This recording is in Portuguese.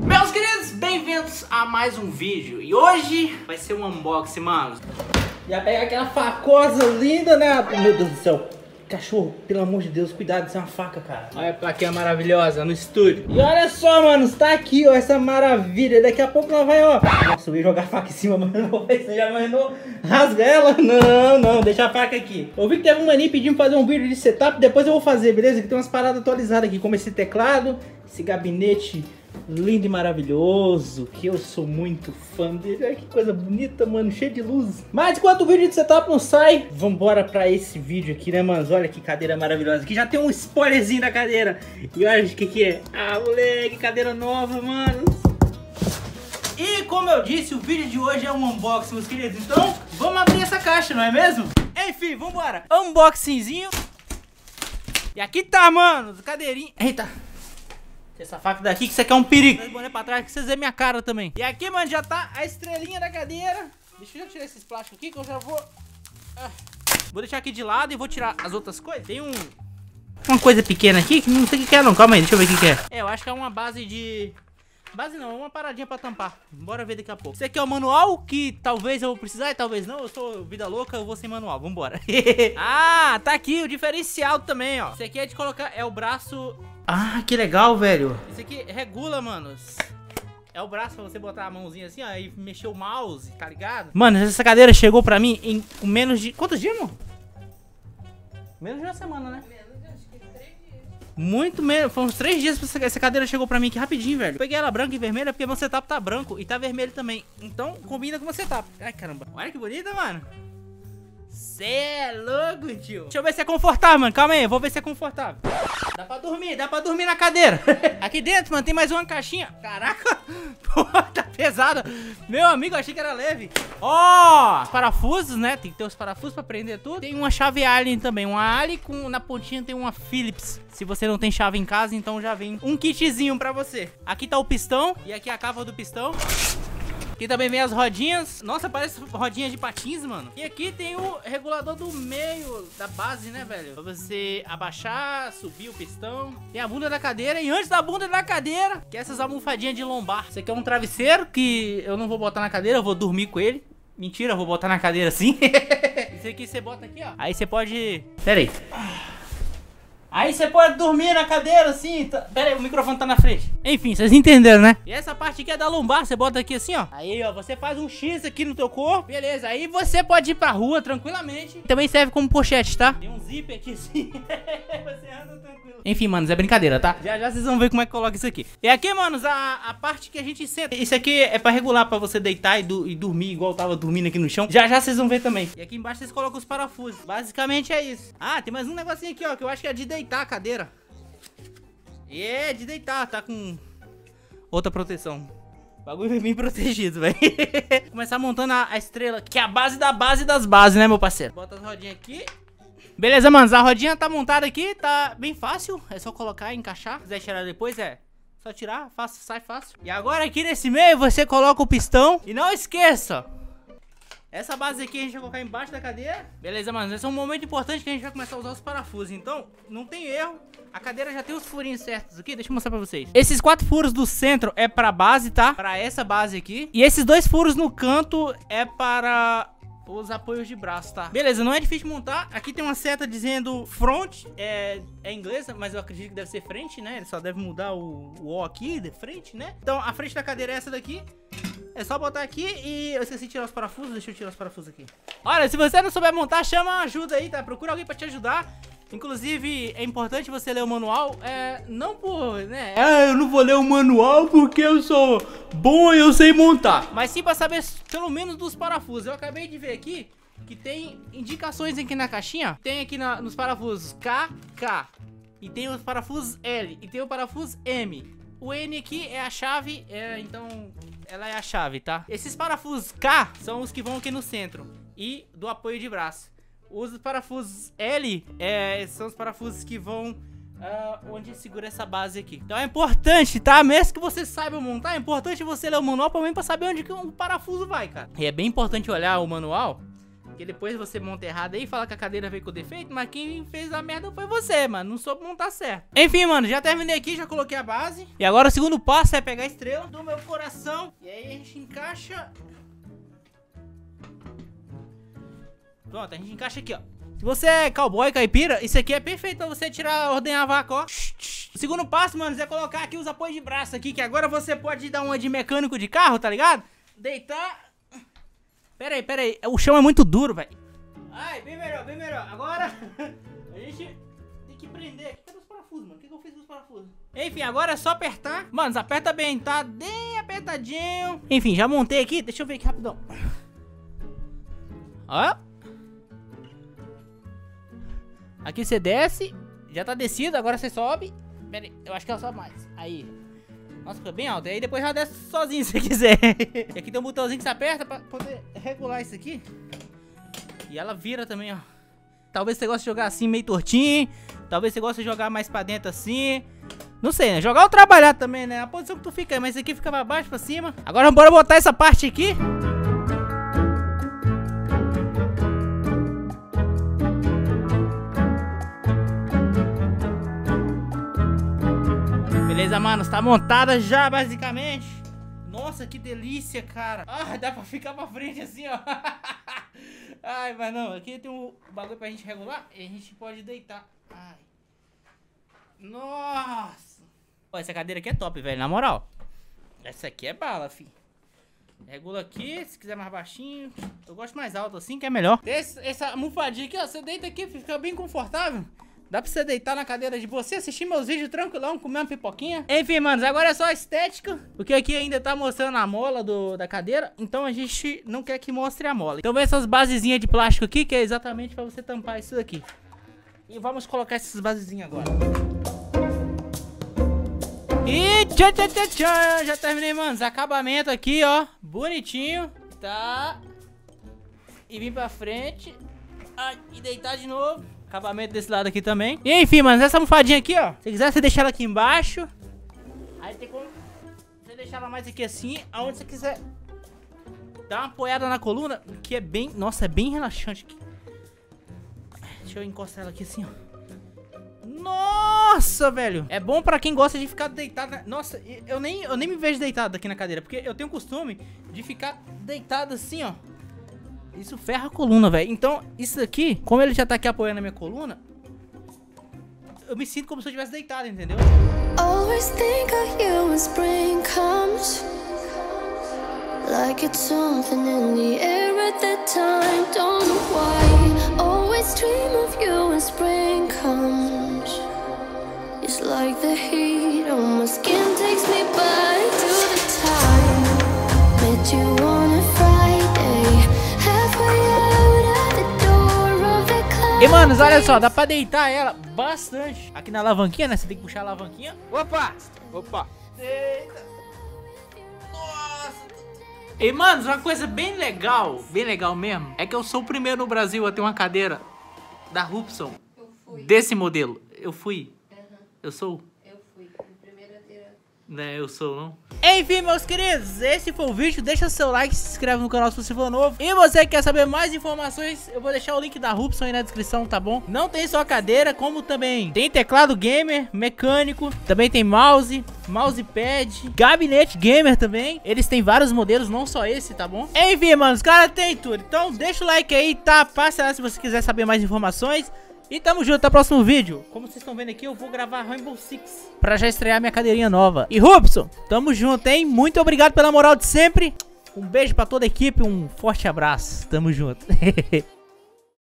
Meus queridos, bem-vindos a mais um vídeo E hoje vai ser um unboxing, mano Já pega aquela facosa linda, né? Meu Deus do céu Cachorro, pelo amor de Deus, cuidado, isso é uma faca, cara. Olha a plaquinha maravilhosa no estúdio. E olha só, mano, está aqui, ó, essa maravilha. Daqui a pouco ela vai, ó. Nossa, eu ia jogar a faca em cima, mas não vai. Você já imaginou? Rasga ela? Não, não, deixa a faca aqui. Eu vi que teve um maninho pedindo fazer um vídeo de setup, depois eu vou fazer, beleza? Que tem umas paradas atualizadas aqui, como esse teclado, esse gabinete lindo e maravilhoso, que eu sou muito fã dele. Olha que coisa bonita, mano, cheio de luz. Mas enquanto o vídeo de setup não sai, vambora pra esse vídeo aqui, né, mano? Olha que cadeira maravilhosa. Aqui já tem um spoilerzinho da cadeira. E olha o que que é. Ah, moleque, cadeira nova, mano. E como eu disse, o vídeo de hoje é um unboxing, meus queridos. Então, vamos abrir essa caixa, não é mesmo? Enfim, vambora. Unboxingzinho. E aqui tá, mano, cadeirinha. Eita. Essa faca daqui que isso aqui é um perigo. Esse boné pra trás que vocês verem minha cara também. E aqui, mano, já tá a estrelinha da cadeira. Deixa eu já tirar esses plásticos aqui que eu já vou... Ah. Vou deixar aqui de lado e vou tirar as outras coisas. Tem um... Uma coisa pequena aqui que não sei o que é não. Calma aí, deixa eu ver o que, é. É, eu acho que é uma base de... Base não, uma paradinha pra tampar. Bora ver daqui a pouco. Esse aqui é o manual que talvez eu vou precisar e talvez não. Eu sou vida louca, eu vou sem manual. Vambora. ah, tá aqui o diferencial também, ó. Esse aqui é de colocar... É o braço ah, que legal, velho. Isso aqui regula, mano. É o braço pra você botar a mãozinha assim, ó, e mexer o mouse, tá ligado? Mano, essa cadeira chegou pra mim em menos de... Quantos dias, mano? Menos de uma semana, né? Muito menos, foi uns três dias pra essa cadeira chegou pra mim aqui rapidinho, velho. Peguei ela branca e vermelha porque meu setup tá branco e tá vermelho também. Então combina com o setup. Ai, caramba. Olha que bonita, mano. Cê é louco, tio. Deixa eu ver se é confortável, mano. Calma aí, eu vou ver se é confortável. Dá pra dormir, dá pra dormir na cadeira. Aqui dentro, mano, tem mais uma caixinha. Caraca, pô, tá pesada. Meu amigo, achei que era leve. Ó, oh, parafusos, né? Tem que ter os parafusos pra prender tudo. Tem uma chave Allen também. Uma Allen com, na pontinha tem uma Phillips. Se você não tem chave em casa, então já vem um kitzinho pra você. Aqui tá o pistão e aqui a cava do pistão. Aqui também vem as rodinhas. Nossa, parece rodinhas de patins, mano. E aqui tem o regulador do meio da base, né, velho? Pra você abaixar, subir o pistão. Tem a bunda da cadeira. E antes da bunda da cadeira, que é essas almofadinhas de lombar. Isso aqui é um travesseiro que eu não vou botar na cadeira, eu vou dormir com ele. Mentira, eu vou botar na cadeira assim. Isso aqui você bota aqui, ó. Aí você pode... Pera aí. Aí você pode dormir na cadeira assim. Tá... Pera aí, o microfone tá na frente. Enfim, vocês entenderam, né? E essa parte aqui é da lombar. Você bota aqui assim, ó. Aí, ó, você faz um X aqui no teu corpo. Beleza, aí você pode ir pra rua tranquilamente. Também serve como pochete, tá? Tem um zíper aqui assim. você anda tranquilo. Enfim, manos, é brincadeira, tá? Já já vocês vão ver como é que coloca isso aqui. E aqui, manos, a, a parte que a gente senta. Isso aqui é pra regular, pra você deitar e, do, e dormir igual eu tava dormindo aqui no chão. Já já vocês vão ver também. E aqui embaixo vocês colocam os parafusos. Basicamente é isso. Ah, tem mais um negocinho aqui, ó, que eu acho que é de deitar a cadeira. E é de deitar, tá com outra proteção. O bagulho é bem protegido, velho. Começar montando a, a, estrela, que é a base da base das bases, né, meu parceiro? Bota as rodinhas aqui. Beleza, manos, a rodinha tá montada aqui, tá bem fácil. É só colocar e encaixar. Se quiser tirar depois, é só tirar, fácil, sai fácil. E agora aqui nesse meio você coloca o pistão. E não esqueça, essa base aqui a gente vai colocar embaixo da cadeira. Beleza, mano. Esse é um momento importante que a gente vai começar a usar os parafusos. Então, não tem erro. A cadeira já tem os furinhos certos aqui. Deixa eu mostrar pra vocês. Esses quatro furos do centro é pra base, tá? Pra essa base aqui. E esses dois furos no canto é para os apoios de braço, tá? Beleza, não é difícil montar. Aqui tem uma seta dizendo front, é, é inglesa, mas eu acredito que deve ser frente, né? Ele só deve mudar o, o O aqui, de frente, né? Então, a frente da cadeira é essa daqui. É só botar aqui e eu esqueci de tirar os parafusos. Deixa eu tirar os parafusos aqui. Olha, se você não souber montar, chama ajuda aí, tá? Procura alguém pra te ajudar. Inclusive, é importante você ler o manual, é, não por, né? Ah, eu não vou ler o manual porque eu sou bom e eu sei montar. Mas sim pra saber pelo menos dos parafusos. Eu acabei de ver aqui que tem indicações aqui na caixinha. Tem aqui na, nos parafusos K, K. E tem os parafusos L. E tem o parafuso M. O N aqui é a chave, é, então ela é a chave, tá? Esses parafusos K são os que vão aqui no centro e do apoio de braço. Os parafusos L é, são os parafusos que vão uh, onde segura essa base aqui. Então é importante, tá? Mesmo que você saiba montar, é importante você ler o manual também pra saber onde que o parafuso vai, cara. E é bem importante olhar o manual Porque depois você monta errado aí, fala que a cadeira veio com defeito, mas quem fez a merda foi você, mano. Não soube montar certo. Enfim, mano, já terminei aqui, já coloquei a base. E agora o segundo passo é pegar a estrela do meu coração. E aí a gente encaixa. Pronto, a gente encaixa aqui, ó. Se você é cowboy, caipira, isso aqui é perfeito pra você tirar, ordenhar a vaca, ó. O segundo passo, mano, é colocar aqui os apoios de braço aqui, que agora você pode dar uma de mecânico de carro, tá ligado? Deitar. Pera aí, pera aí. O chão é muito duro, velho. Ai, bem melhor, bem melhor. Agora, a gente tem que prender. Cadê os parafusos, mano? O que, que eu fiz com os parafusos? Enfim, agora é só apertar. Mano, aperta bem, tá bem apertadinho. Enfim, já montei aqui. Deixa eu ver aqui rapidão. Ó. Aqui você desce. Já tá descido, agora você sobe. Pera aí, eu acho que ela sobe mais. Aí. Nossa, fica bem alto. E aí depois já desce sozinho se quiser. e aqui tem um botãozinho que você aperta pra poder regular isso aqui. E ela vira também, ó. Talvez você goste de jogar assim meio tortinho. Talvez você goste de jogar mais pra dentro assim. Não sei, né? Jogar ou trabalhar também, né? A posição que tu fica aí, mas esse aqui fica pra baixo, pra cima. Agora bora botar essa parte aqui. Beleza, mano? Está montada já, basicamente. Nossa, que delícia, cara. Ah, dá pra ficar pra frente assim, ó. Ai, mas não. Aqui tem um bagulho pra gente regular e a gente pode deitar. Ai. Nossa. Pô, essa cadeira aqui é top, velho. Na moral. Essa aqui é bala, fi. Regula aqui, se quiser mais baixinho. Eu gosto mais alto assim, que é melhor. Esse, essa almofadinha aqui, ó. Você deita aqui, fica bem confortável. Dá pra você deitar na cadeira de você, assistir meus vídeos tranquilão, comer uma pipoquinha. Enfim, manos, agora é só estética. Porque aqui ainda tá mostrando a mola do, da cadeira. Então a gente não quer que mostre a mola. Então vem essas basezinhas de plástico aqui, que é exatamente pra você tampar isso daqui. E vamos colocar essas basezinhas agora. E tchan, tchan, tchan, tchan, já terminei, manos. Acabamento aqui, ó. Bonitinho. Tá. E vim pra frente. E deitar de novo. Acabamento desse lado aqui também. E enfim, mano, essa almofadinha aqui, ó. Se quiser, você deixar ela aqui embaixo. Aí tem como você deixar ela mais aqui assim, aonde você quiser dar uma apoiada na coluna, que é bem... Nossa, é bem relaxante aqui. Deixa eu encostar ela aqui assim, ó. Nossa, velho. É bom pra quem gosta de ficar deitado. Na... Nossa, eu nem, eu nem me vejo deitado aqui na cadeira, porque eu tenho o costume de ficar deitado assim, ó. Isso ferra a coluna, velho. Então, isso aqui, como ele já tá aqui apoiando a minha coluna, eu me sinto como se eu estivesse deitado, entendeu? Always think of you when spring comes Like it's something in the air at that time Don't know why Always dream of you when spring comes It's like the heat on my skin manos, olha só, dá pra deitar ela bastante. Aqui na alavanquinha, né? Você tem que puxar a alavanquinha. Opa! Opa! Eita! Nossa! E, manos, uma coisa bem legal, bem legal mesmo, é que eu sou o primeiro no Brasil a ter uma cadeira da Rupson desse modelo. Eu fui. Uhum. Eu sou. Né, eu sou, não? Enfim, meus queridos, esse foi o vídeo. Deixa seu like, se inscreve no canal se você for novo. E você quer saber mais informações, eu vou deixar o link da Rupson aí na descrição, tá bom? Não tem só cadeira, como também tem teclado gamer, mecânico, também tem mouse, mousepad, gabinete gamer também. Eles têm vários modelos, não só esse, tá bom? Enfim, mano, os caras tem tudo. Então deixa o like aí, tá? Passa lá se você quiser saber mais informações. E tamo junto, até o próximo vídeo. Como vocês estão vendo aqui, eu vou gravar Rainbow Six pra já estrear minha cadeirinha nova. E Rubson, tamo junto, hein? Muito obrigado pela moral de sempre. Um beijo pra toda a equipe, um forte abraço. Tamo junto.